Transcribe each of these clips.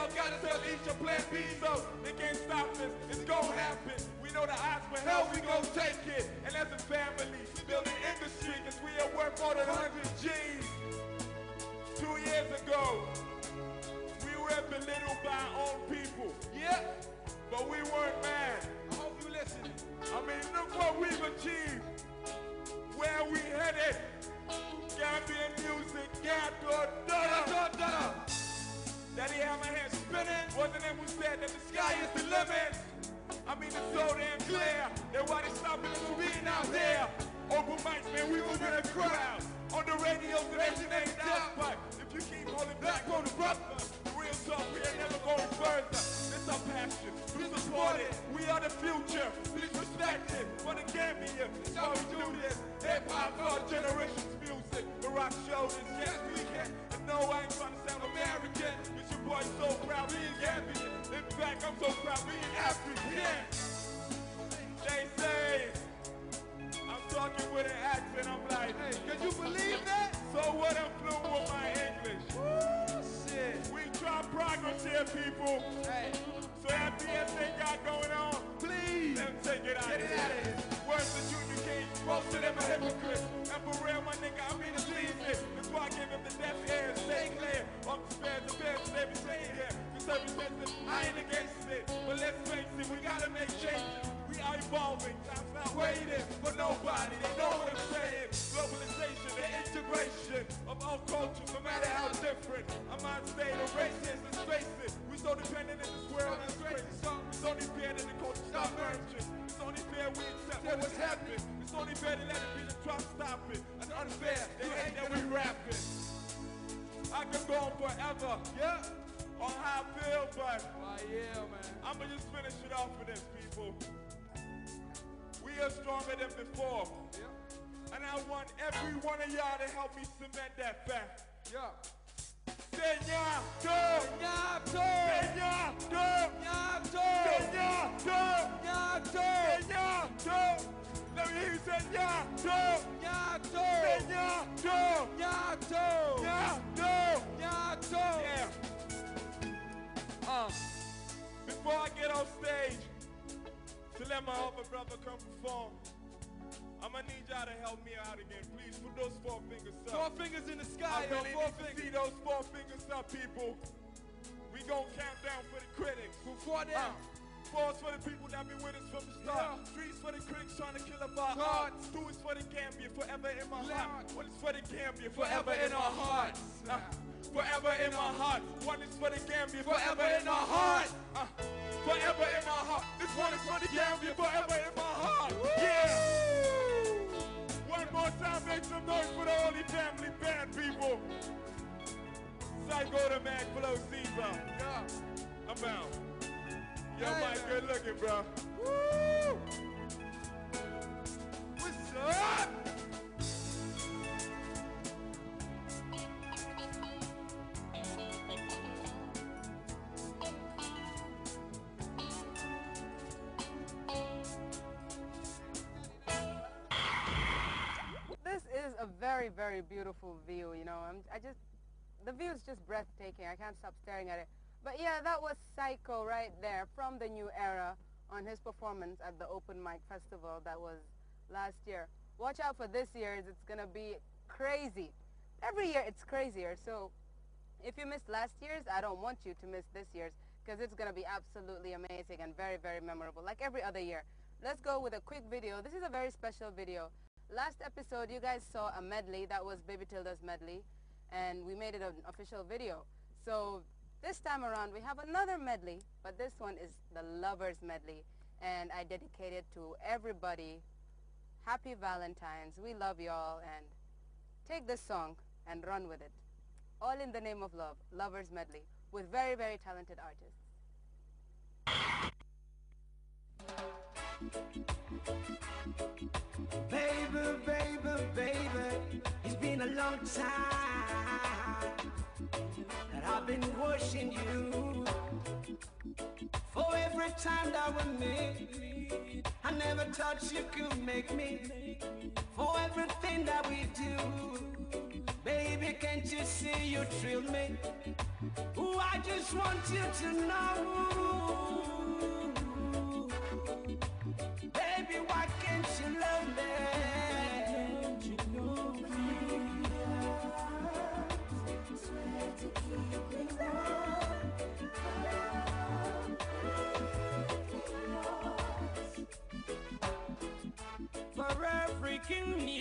all gotta tell each a plan B, so they can't stop us. It's gonna happen. We know the odds, but hell, we gon' take it. And as a family, industry, cause we are worth more than 100 G's. Two years ago, we were belittled by our own people. Yeah, but we weren't mad. I hope you listening. I mean, look what we've achieved. Where we headed. Gambian music, Gato, da da Daddy had my spinning. Wasn't it said that the sky is the limit? I mean, it's so damn clear that why they stopping us from being out there. Open mics, man, we move in the crowd. On the radio, the nation ain't out, but if you keep holding back on the brother, the real talk, we ain't never going further. It's our passion, we support it, we are the future, please respect it. For the Gambia, that's how we do this. Hip hop for our generation's music, the rock shoulders, yes we can. And no, I ain't trying to sound American, so proud, we ain't Gambian. In fact, I'm so proud, we ain't African. They say, I'm talking with an accent, I'm like, hey, can you believe that? So what I'm fluent with my English. Woo, shit. We try progress here, people. On state of racist, let's. We so dependent in this world, that's crazy. It's only fair that the culture stop merging. It's only fair we accept what's happening. It's only fair to let it be the try to stop it. It's unfair, they hate that we rapping. I could go on forever, yeah, on how I feel, but Why, yeah, man. I'ma just finish it off with this, people. We are stronger than before. Yeah, And I want every one of y'all to help me cement that fact. yeah. Before I get off stage to let my other brother come perform, I'm gonna need y'all to help me out again. Those four fingers up. Four fingers in the I sky, yo, really four need to fingers. see those four fingers up, people. We gon' count down for the critics. Four Uh, down. Fours for the people that been with us from the start. Yeah. Threes for the critics trying to kill up our hearts. Two is for the Gambia, forever in my heart. One is for the Gambia, Forever in our hearts. Uh, forever in my heart. One is for the Gambia, forever in my heart. Uh, forever in my heart. This one is for the Gambia, forever in my heart. More time, make some noise for the Holy Family Band, people. Psycho the Mag Flow Zebra. Yeah. I'm out. Yo, Hey, Mike, good looking, bro. Woo! What's up? A very, very beautiful view, you know. I'm, I just, the view is just breathtaking. I can't stop staring at it. But yeah, that was Psycho right there from the new era on his performance at the Open Mic Festival that was last year. Watch out for this year's. It's going to be crazy. Every year it's crazier. So if you missed last year's, I don't want you to miss this year's because it's going to be absolutely amazing and very, very memorable, like every other year. Let's go with a quick video. This is a very special video. Last episode, you guys saw a medley. That was Baby Tilda's medley, and we made it an official video. So this time around, we have another medley, but this one is the Lovers Medley, and I dedicate it to everybody. Happy Valentine's. We love y'all, and take this song and run with it. All in the name of love, Lovers Medley, with very, very talented artists. Long time that I've been wishing you. For every time that we meet, I never thought you could make me. For everything that we do, baby, can't you see you thrill me? Ooh, I just want you to know.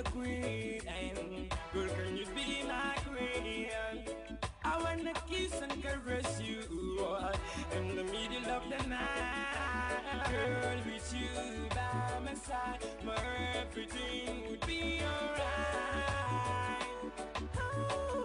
A queen. Girl, can you be my queen? I wanna kiss and caress you in the middle of the night. Girl, with you by my side, my everything would be alright. Oh,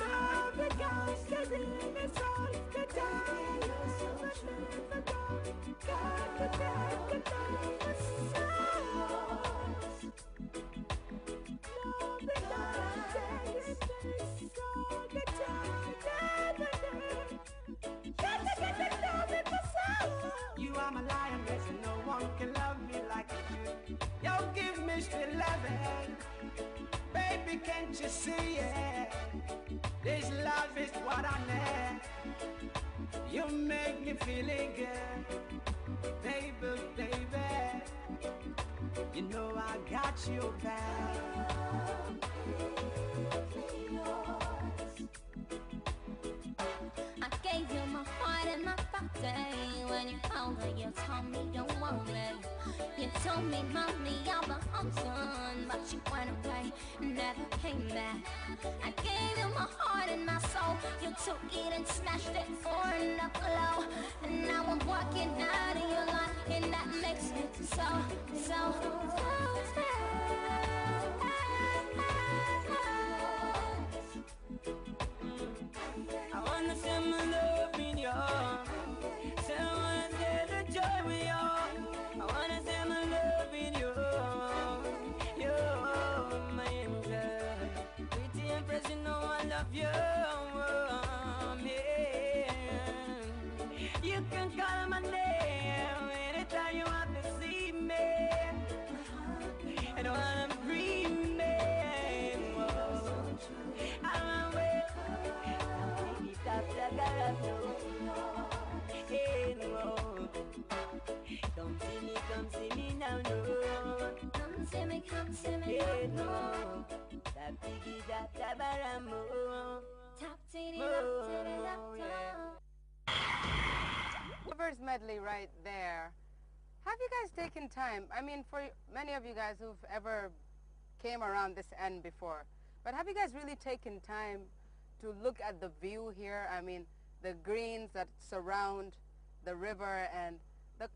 love the guys, the ring is all the time. You're so true, God, the God, the the. Can't you see it? This love is what I need. You make me feeling good. Baby, baby. You know I got you back. I gave you my heart and my body When you you told me don't worry You told me, mommy, I'm a husband But you went away, never came back. I gave you my heart and my soul. You took it and smashed it for the glow And now I'm walking out of your life And that makes me so, so, so sad me, come see me, Hey, no, no. Tap tiki tap tap baramo. Tap titty titty Oh, medley right there. Have you guys taken time? I mean, for many of you guys who've ever came around this end before, but have you guys really taken time to look at the view here? I mean, the greens that surround the river and the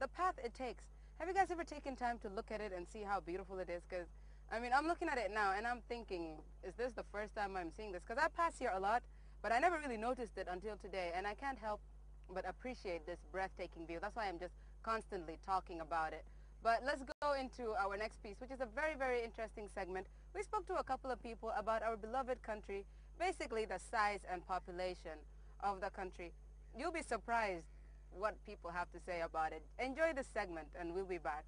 the path it takes. Have you guys ever taken time to look at it and see how beautiful it is? Because I mean, I'm looking at it now and I'm thinking, is this the first time I'm seeing this? Because I pass here a lot, but I never really noticed it until today, and I can't help but appreciate this breathtaking view. That's why I'm just constantly talking about it. But let's go into our next piece, which is a very, very interesting segment. We spoke to a couple of people about our beloved country, basically the size and population of the country. You'll be surprised what people have to say about it. Enjoy the segment and we'll be back.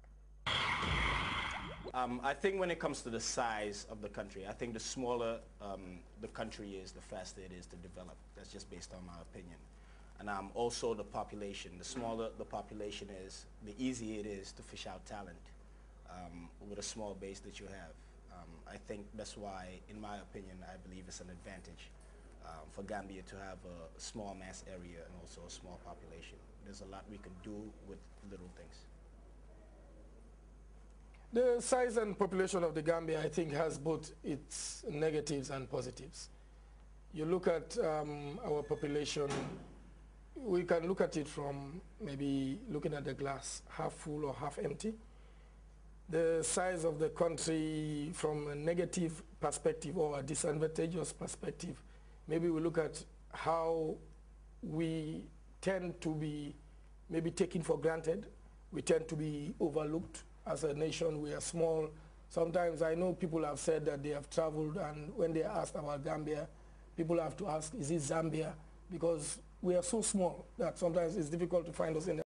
Um, I think when it comes to the size of the country, I think the smaller um, the country is, the faster it is to develop. That's just based on my opinion. And um, also the population. The smaller the population is, the easier it is to fish out talent um, with a small base that you have. Um, I think that's why, in my opinion, I believe it's an advantage um, for Gambia to have a small mass area and also a small population. There's a lot we can do with little things. The size and population of the Gambia, I think, has both its negatives and positives. You look at um, our population, we can look at it from maybe looking at the glass half full or half empty. The size of the country from a negative perspective or a disadvantageous perspective, maybe we look at how we tend to be maybe taken for granted. We tend to be overlooked as a nation. We are small. Sometimes I know people have said that they have traveled and when they ask about Gambia, people have to ask, is it Zambia? Because we are so small that sometimes it's difficult to find us in